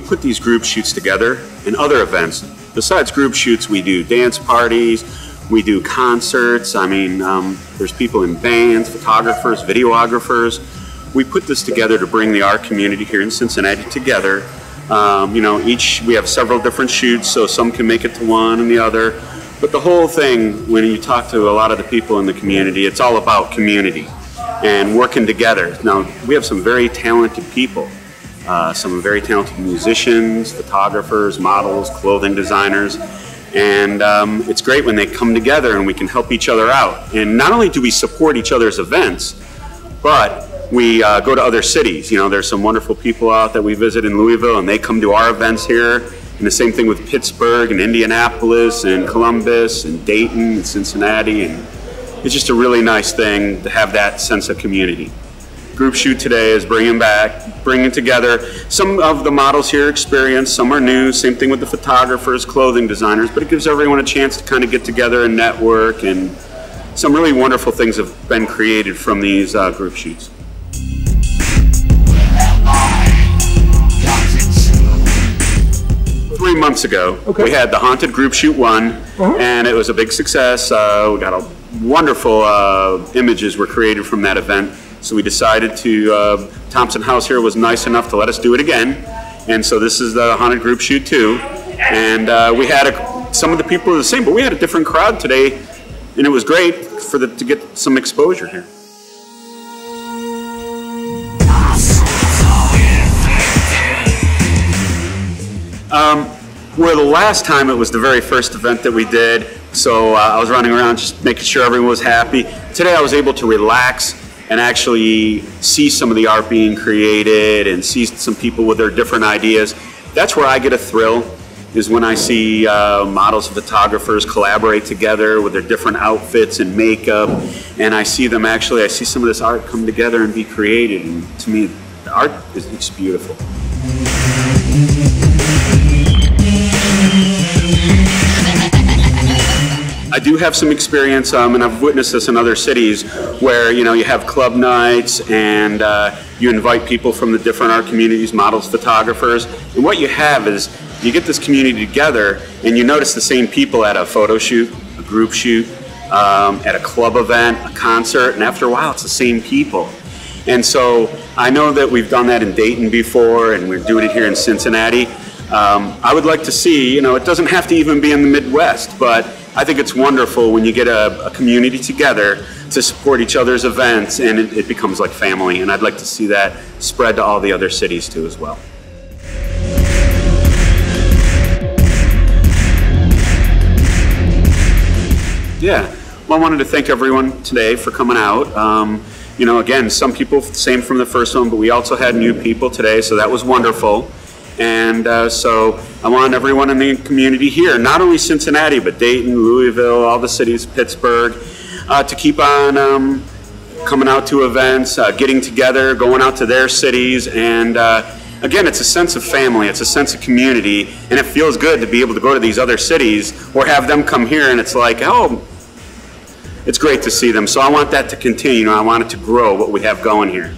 put these group shoots together and other events. Besides group shoots, we do dance parties, we do concerts. I mean, um, there's people in bands, photographers, videographers. We put this together to bring the art community here in Cincinnati together. Um, you know, each we have several different shoots, so some can make it to one and the other. But the whole thing, when you talk to a lot of the people in the community, it's all about community and working together. Now, we have some very talented people, uh, some very talented musicians, photographers, models, clothing designers, and um, it's great when they come together and we can help each other out. And not only do we support each other's events, but we uh, go to other cities. You know, there's some wonderful people out that we visit in Louisville, and they come to our events here. And the same thing with Pittsburgh and Indianapolis and Columbus and Dayton and Cincinnati. And it's just a really nice thing to have that sense of community. Group Shoot today is bringing back, bringing together some of the models here experience, some are new, same thing with the photographers, clothing designers, but it gives everyone a chance to kind of get together and network and some really wonderful things have been created from these uh, group shoots. Three months ago, Okay. we had the Haunted Group Shoot one, Uh-huh. and it was a big success. Uh, we got a wonderful uh, images were created from that event. So we decided to, uh, Thompson House here was nice enough to let us do it again. And so this is the Haunted Group Shoot 2. And uh, we had a, some of the people were the same, but we had a different crowd today. And it was great for the, to get some exposure here. Where the last time it was the very first event that we did, so uh, I was running around just making sure everyone was happy. Today I was able to relax and actually see some of the art being created and see some people with their different ideas. That's where I get a thrill, is when I see uh, models and photographers collaborate together with their different outfits and makeup, and I see them actually, I see some of this art come together and be created, and to me, the art is it's beautiful. I do have some experience, um, and I've witnessed this in other cities, where you know you have club nights and uh, you invite people from the different art communities, models, photographers, and what you have is you get this community together, and you notice the same people at a photo shoot, a group shoot, um, at a club event, a concert, and after a while, it's the same people. And so I know that we've done that in Dayton before, and we're doing it here in Cincinnati. Um, I would like to see, you know, it doesn't have to even be in the Midwest, but I think it's wonderful when you get a, a community together to support each other's events and it, it becomes like family. And I'd like to see that spread to all the other cities too as well. Yeah, well, I wanted to thank everyone today for coming out. Um, you know, again, some people, same from the first one, but we also had new people today, so that was wonderful. And uh, so I want everyone in the community here, not only Cincinnati, but Dayton, Louisville, all the cities, Pittsburgh, uh, to keep on um, coming out to events, uh, getting together, going out to their cities, and uh, again, it's a sense of family, it's a sense of community, and it feels good to be able to go to these other cities or have them come here, and it's like, oh, it's great to see them. So I want that to continue. I want it to grow what we have going here.